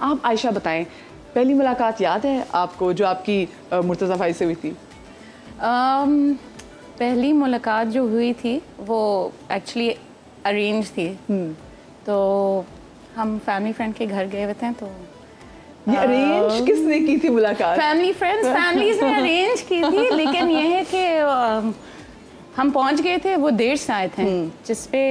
आप आयशा बताएँ पहली मुलाकात याद है आपको जो आपकी मुर्तज़ा भाई से हुई थी um, पहली मुलाकात जो हुई थी वो एक्चुअली अरेंज थी हम्म। तो हम फैमिली फ्रेंड के घर गए हुए थे तो ये अरेंज किसने की थी मुलाकात फैमिली फ्रेंड्स फैमिलीज़ ने अरेंज की थी लेकिन ये है कि हम पहुँच गए थे वो देर से आए थे हम्म। जिसपे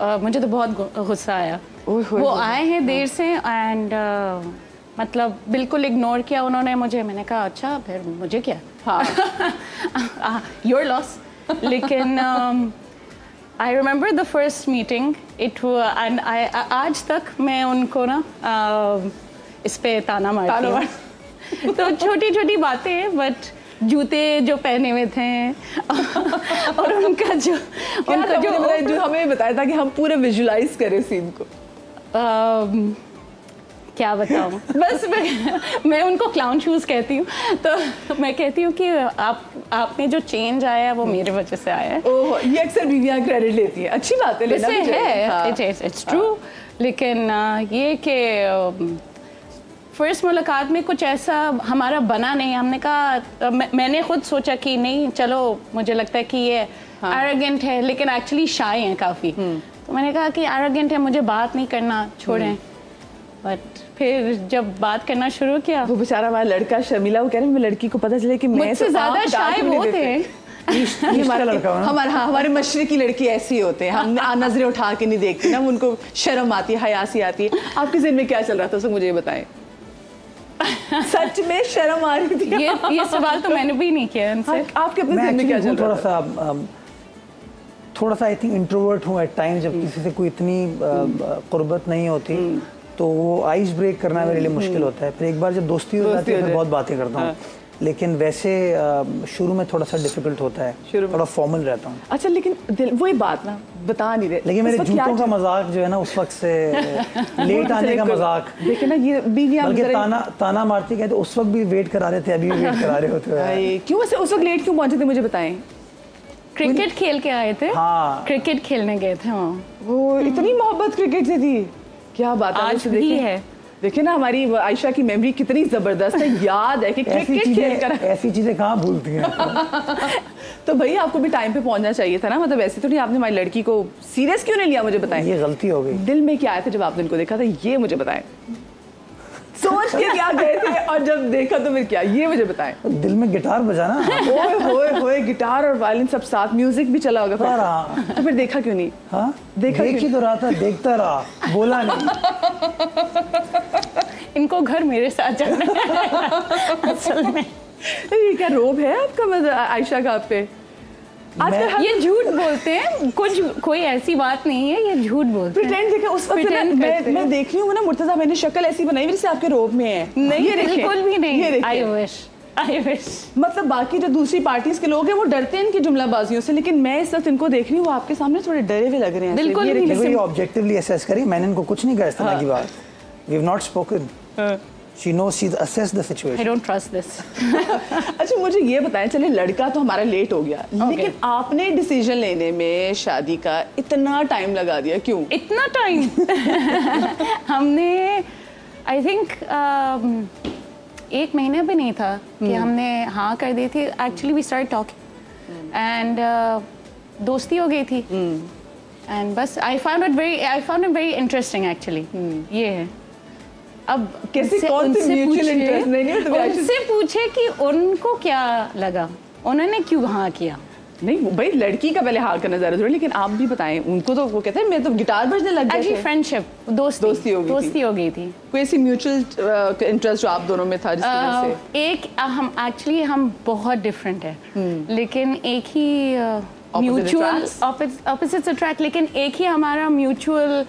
मुझे तो बहुत गुस्सा आया वो आए हैं देर से एंड uh, मतलब बिल्कुल इग्नोर किया उन्होंने मुझे। मैंने कहा अच्छा फिर मुझे क्या? हाँ। योर लॉस लेकिन I remember the first meeting it and आज तक मैं उनको ना uh, इस पे ताना मारती हूँ। तो छोटी छोटी बातें हैं बट जूते जो पहने हुए थे और उनका जो उनका जो, जो हमें बताया था कि हम पूरे विजुलाइज करें सीन को। क्या बताऊँ? बस मैं मैं उनको क्लाउन शूज़ कहती हूँ। तो मैं कहती हूँ कि आप आपने जो चेंज आया है वो मेरे वजह से आया है। ओह ये अक्सर बीवियाँ क्रेडिट लेती है। अच्छी बात है लेना है इट्स ट्रू हाँ। लेकिन ये कि फ़र्स्ट मुलाकात में कुछ ऐसा हमारा बना नहीं। हमने कहा मैंने खुद सोचा कि नहीं चलो मुझे लगता है कि ये एरोगेंट हाँ. है लेकिन एक्चुअली शाय हैं काफ़ी। हम्म। तो मैंने कहा कि एरोगेंट है मुझे बात नहीं करना छोड़ें। बट। फिर जब बात करना शुरू किया। वो बेचारा हमारा लड़का शर्मिला वो कह रहे हैं लड़की को पता चले कि मैं तो ज़्यादा शाय वो थे। ये हमारा लड़का हमारा हाँ हमारे मशरे की लड़की ऐसी होते हैं। हम नज़रें उठा के नहीं देखते ना उनको शर्म आती है हयासी आती है। आपके जिन में क्या चल रहा था सो मुझे बताएँ। सच में शर्म आ रही थी। ये ये सवाल तो मैंने भी नहीं किया उनसे आपके अपने में क्या चल रहा था? थोड़ा सा आई थिंक इंट्रोवर्ट हूँ एट टाइम जब किसी से कोई इतनी कुर्बत नहीं होती हम्म। तो वो आइस ब्रेक करना मेरे लिए हम्म। मुश्किल होता है। फिर एक बार जब दोस्ती हो जाती है फिर बहुत बातें करता हूँ। हाँ। लेकिन वैसे शुरू में थोड़ा सा डिफ़िकल्ट होता है। थोड़ा फॉर्मल रहता हूँ। अच्छा लेकिन वही बात ना बता नहीं रहे। लेकिन मेरे जूतों का मज़ाक जो है ना उस वक्त से लेट आने का मज़ाक। देखिए ना ये बीवियाँ बल्कि ताना ताना मारती कहते उस वक्त भी वेट करा रहे थे अभी भी वेट करा रहे होते क्यों वैसे उस वक्त लेट क्यों पहुँचे थे मुझे बताएँ? क्रिकेट खेल के आए थे? हाँ। क्रिकेट खेलने गए थे वहाँ वो इतनी मोहब्बत क्रिकेट से थी। क्या बात आज भी है। देखिए ना हमारी आयशा की मेमोरी कितनी ज़बरदस्त है याद है कि क्रिकेट खेल कर ऐसी चीज़ें कहाँ भूलती हैं? तो भाई आपको भी टाइम पे पहुँचना चाहिए था ना? मतलब ऐसे तो नहीं आपने हमारी लड़की को सीरियस क्यों नहीं लिया मुझे बताएँ? ये गलती हो गई। दिल में क्या आया था जब आपने इनको देखा था? ये मुझे बताएँ। के क्या गए थे और जब देखा तो फिर क्या? ये मुझे बताएँ। दिल में गिटार बजाना? ओए होए होए गिटार और वायलिन सब साथ म्यूज़िक भी चला होगा फिर। हाँ। तो फिर देखा क्यों नहीं? हाँ? देखा देख ही तो रहा था देखता रहा। बोला नहीं। इनको घर मेरे साथ जाना है। असल में। ये क्या रोब है आपका मतलब आयशा का आप पे? आजकल ये झूठ बोलते हैं। कुछ कोई ऐसी बात नहीं है ये झूठ बोलते हैं। देखे उस वक्त मैं, मैं, मैं देख रही हूँ ना मुर्तजा मैंने शक्ल ऐसी बनाई जैसे आपके रोब में है। नहीं ये बिल्कुल भी नहीं। आई विश मतलब बाकी जो दूसरी पार्टीज़ के लोग हैं वो डरते हैं इनकी जुमलाबाजियों से लेकिन मैं इस वक्त इनको देख रही हूँ वो आपके सामने थोड़े डरे हुए लग रहे हैं बिल्कुल नहीं ऑब्जेक्टिवली असेस करी। मैंने इनको कुछ नहीं कहा इस तरह की हाँ। बात। We have not spoken she knows she's assessed the situation. I don't trust this. अच्छा मुझे ये बताएँ चले लड़का तो हमारा लेट हो गया। Okay. लेकिन आपने डिसीज़न लेने में शादी का इतना टाइम लगा दिया क्यों? इतना टाइम हमने आई थिंक um, एक महीने भी नहीं था कि hmm. हमने हाँ कर दी थी। Actually we start talking and दोस्ती हो गई थी। And hmm. बस I found it very I found it very interesting actually ये है। अब कैसे कौन से म्यूचुअल इंटरेस्ट नहीं नहीं तो उनसे पूछे कि उनको क्या लगा? उन्होंने क्यों हाँ किया? नहीं भाई लड़की का पहले हाल करना ज़्यादा ज़रूरी लेकिन आप भी बताएँ उनको तो वो कहते हैं मैं तो गिटार बजने लग गई फ्रेंडशिप दोस्ती। दोस्ती हो गई दोस्ती हो गई थी। कोई ऐसी म्यूचुअल इंटरेस्ट जो आप दोनों में था से? एक हम एक्चुअली हम बहुत डिफरेंट है। हम्म। लेकिन एक ही म्यूचुअल ऑपोजिट्स अट्रैक्ट लेकिन एक ही हमारा म्यूचुअल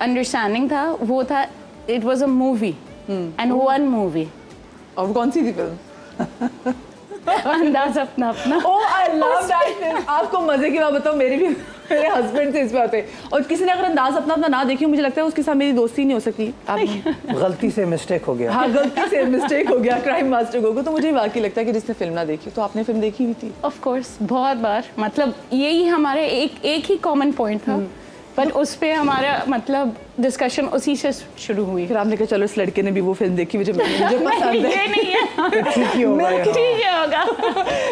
अंडरस्टैंडिंग था वो था it was a movie and one movie और कौन सी थी film Andaz Apna Apna. Oh I love that film आपको मज़े की बात बताओ मेरी भी मेरे हस्बैंड से इस बात पे। और किसी ने अगर अंदाज अपना अपना ना देखी मुझे लगता है उसके साथ मेरी दोस्ती नहीं हो सकती। आप गलती से मिस्टेक हो गया। हाँ गलती से मिस्टेक हो गया क्राइम मास्टर को तो मुझे वाकई लगता है कि जिसने फ़िल्म ना देखी तो आपने फ़िल्म देखी हुई थी। ऑफ़ कोर्स बहुत बार। मतलब यही हमारे एक एक ही कॉमन पॉइंट था। Hmm. बट उस पर हमारा मतलब डिस्कशन उसी से शुरू हुई। फिर आपने कहा चलो इस लड़के ने भी वो फ़िल्म देखी मुझे मुझे पसंद है। ये नहीं है। ठीक ही होगा ठीक है होगा।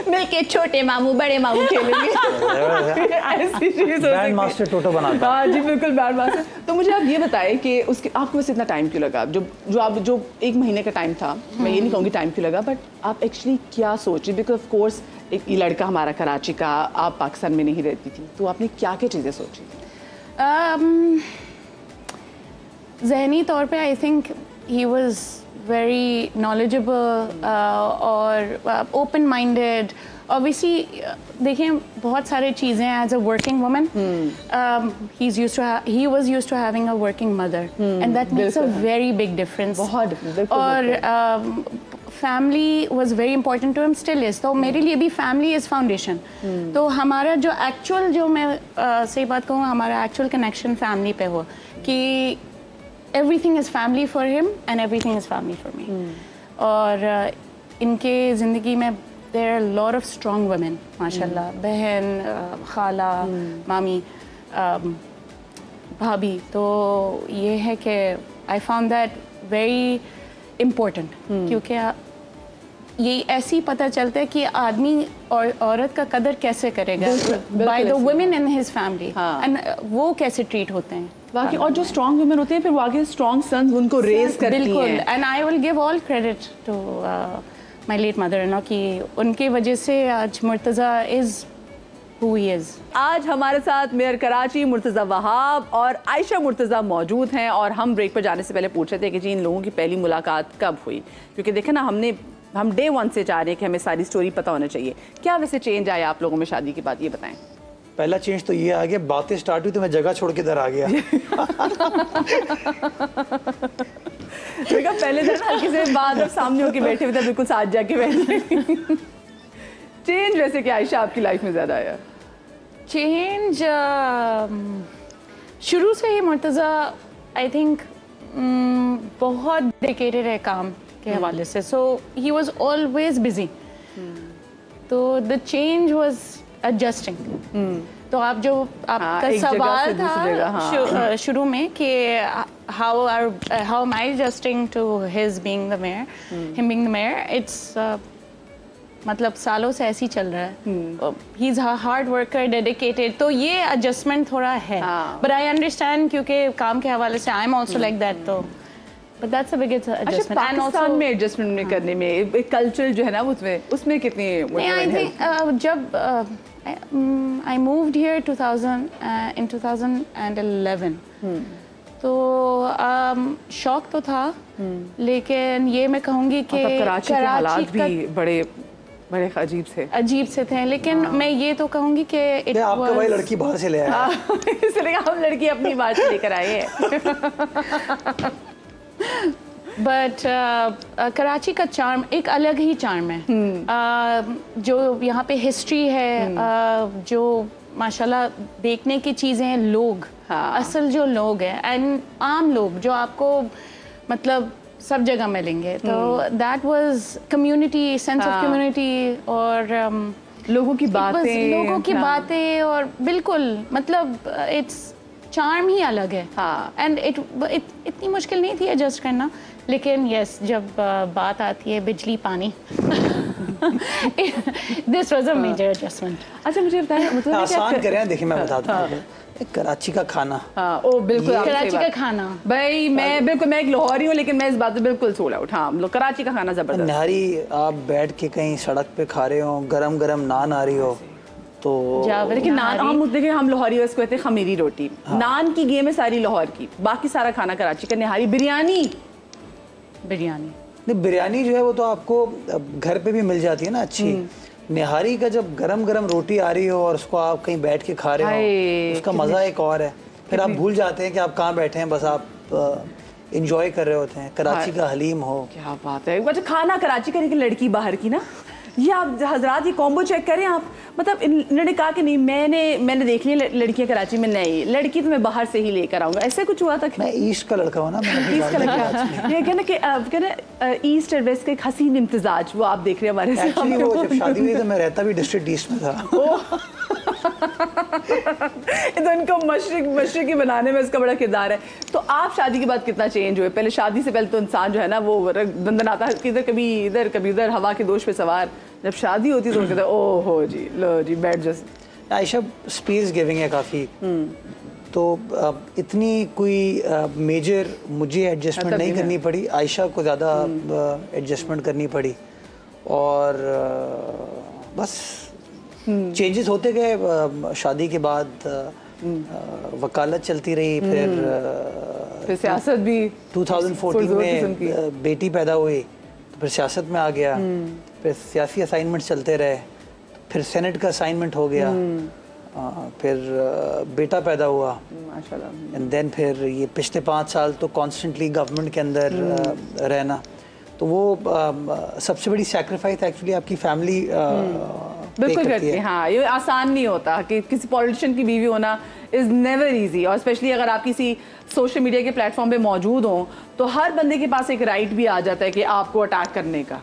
मिलके छोटे मामू बड़े मामू खेलेंगे। ऐसी चीज़ मास्टर टोटो बनाता। हाँ जी बिल्कुल बैंड मास्टर तो मुझे आप ये बताएँ कि उसके आपको बस इतना टाइम क्यों लगा? जो जो आप जो एक महीने का टाइम था मैं ये नहीं कहूँगी टाइम क्यों लगा बट आप एक्चुअली क्या सोच रही? बिकॉज़ ऑफ़ कोर्स एक लड़का हमारा कराची का आप पाकिस्तान में नहीं रहती थी तो आपने क्या क्या चीज़ें सोची? um, जहनी तौर पे I think he was very knowledgeable और ओपन माइंडेड ऑब्वियसली देखिए बहुत सारे चीज़ें as a working woman he use to he was use to having a working mother and that makes a बिल्कुल। वेरी बिग डिफरेंस बहुत difference, बिल्कुल, और family was very important to him still is तो मेरे लिए भी family is foundation तो हमारा जो एक्चुअल जो मैं uh, सही बात कहूँ हमारा एक्चुअल कनेक्शन फैमिली पे हुआ कि everything is family for him and everything is family for me और uh, इनके ज़िंदगी में there are lot of strong women माशाल्लाह. बहन uh, खाला मामी um, भाभी. तो ये है कि I found that very important क्योंकि ये ऐसे ही पता चलता है कि आदमी और औरत का कदर कैसे करेगा? By the women in his family हाँ। एंड वो कैसे ट्रीट होते हैं? बाकी और जो स्ट्रॉन्ग वुमेन होती हैं फिर वो आगे स्ट्रॉन्ग सन्स उनको रेज करती बिल्कुल। And I will give all credit to my late mother in कि उनकी वजह से आज मुर्तज़ा हु ही इज़ आज हमारे साथ मेयर कराची मुर्तज़ा वहाब और आयशा मुर्तज़ा मौजूद हैं और हम ब्रेक पर जाने से पहले पूछ रहे थे कि जी इन लोगों की पहली मुलाकात कब हुई? क्योंकि देखे ना हमने हम डे वन से चाह रहे हैं कि हमें सारी स्टोरी पता होना चाहिए। क्या वैसे चेंज आया आप लोगों में शादी के बाद ये बताएँ? पहला चेंज तो ये आ गया बातें स्टार्ट हुई तो मैं जगह छोड़ के इधर आ गया। पहले हल्के से बाद अब सामने होके बैठे हुए थे बिल्कुल साथ जाके बैठे। चेंज वैसे क्या आयशा आपकी लाइफ में ज़्यादा आया? चेंज शुरू से ही मुर्तज़ा आई थिंक बहुत डेडिकेटेड है काम। के हवाले से. So he was always busy तो द चेंज वॉज़ एडजस्टिंग तो आप जो हाँ, आपका से सवाल था हाँ, शुरू में कि how are how am I adjusting to his being the mayor him being the mayor it's मतलब सालों से ऐसे ही चल रहा है. He is hard worker dedicated तो ये एडजस्टमेंट थोड़ा है. हाँ। बट आई अंडरस्टैंड क्योंकि काम के हवाले से I am also like that तो बट दैट्स अ बिगेस्ट अच्छा एंड पाकिस्तान आल्सो में एडजस्टमेंट में करने में कल्चर जो है ना उसमें उसमें कितनी नहीं आई थिंक जब आई मूव्ड हियर 2000 इन 2011 तो um, शौक तो था लेकिन ये मैं कहूँगी कि कराची के हालात भी बड़े बड़े अजीब थे अजीब से थे लेकिन मैं ये तो कहूँगी कि आपका भाई लड़की बाहर से ले आया। इसलिए हम लड़की अपनी बात से लेकर आए हैं। बट कराची का चार्म एक अलग ही चार्म है uh, जो यहाँ पे हिस्ट्री है uh, जो माशाल्लाह देखने की चीज़ें हैं लोग हाँ। असल जो लोग हैं एंड आम लोग जो आपको मतलब सब जगह मिलेंगे तो that was community sense of. Community और um, लोगों की बातें लोगों की हाँ। बातें और बिल्कुल मतलब इट्स चार्म ही अलग है। हाँ। एंड इट इतनी मुश्किल नहीं थी एडजस्ट करना। लेकिन यस yes, जब uh, बात आती है बिजली पानी। This was a major adjustment अच्छा मुझे बताएँ मतलब क्या आसान कर- करें देखिए मैं बताता हूँ। एक कराची का खाना। हाँ ओ बिल्कुल कराची का खाना। भाई मैं बिल्कुल मैं एक लाहौरी हूँ लेकिन मैं इस बात पे बिल्कुल सोल आउट हाँ हम लोग कराची का खाना ज़बरदस्त। नहरी आप बैठ के कहीं सड़क पे खा रहे हो गरम गरम नान आ रही हो। तो जावर लेकिन नान। हम देखिए हम लाहौरी उसको कहते हैं खमीरी रोटी। हाँ। नान की गेम है सारी लाहौर की। बाकी सारा खाना कराची का। निहारी बिरयानी? बिरयानी। नहीं बिरयानी जो है वो तो आपको घर पे भी मिल जाती है ना अच्छी। निहारी का जब गरम गरम रोटी आ रही हो और उसको आप कहीं बैठ के खा रहे हो उसका मज़ा एक और है। फिर आप भूल जाते हैं कि आप कहाँ बैठे हैं बस आप इंजॉय कर रहे होते हैं। कराची का हलीम हो। क्या बात है। अच्छा खाना कराची का लेकिन लड़की बाहर की ना? ये आप हजरात ये कॉम्बो चेक करें आप। मतलब इन- इन्होंने कहा कि नहीं मैंने मैंने देख लिया लड़कियाँ कराची में नहीं। लड़की तो मैं बाहर से ही लेकर आऊँगा। ऐसे कुछ हुआ था मैं ईस्ट का लड़का हूँ ना ईस्ट का लड़का। ये कहना कि कहना ईस्ट और वेस्ट का एक हसीन इम्तजाज वो आप देख रहे हैं हमारे शादी हुई तो मैं रहता भी डिस्ट्रिक्ट ईस्ट में था। तो इनको मशरक मशरकी बनाने में इसका बड़ा किरदार है। तो आप शादी के बाद कितना चेंज हुए? पहले शादी से पहले तो इंसान जो है ना वो दंदनाता किधर कभी इधर कभी उधर हवा के दोष पे सवार। जब शादी होती तो कहते ओ हो जी लो जी बैठ जस्ट आयशा स्पेस गिविंग है काफ़ी। तो इतनी कोई मेजर मुझे एडजस्टमेंट नहीं करनी पड़ी। आयशा को ज़्यादा एडजस्टमेंट करनी पड़ी। और बस। चेंजेस होते गए शादी के बाद वकालत चलती रही फिर फिर सियासत भी 2014 में बेटी पैदा हुई तो फिर सियासत में आ गया। फिर सियासी असाइनमेंट चलते रहे फिर सेनेट का असाइनमेंट हो गया। फिर बेटा पैदा हुआ। एंड देन फिर ये पिछले पाँच साल तो कॉन्स्टेंटली गवर्नमेंट के अंदर रहना। तो वो सबसे बड़ी सेक्रीफाइस एक्चुअली आपकी फैमिली बिल्कुल करती है। हाँ। ये आसान नहीं होता कि किसी पॉलिटिशियन की बीवी होना इज़ नेवर ईजी और स्पेशली अगर आप किसी सोशल मीडिया के प्लेटफॉर्म पे मौजूद हों तो हर बंदे के पास एक राइट भी आ जाता है कि आपको अटैक करने का।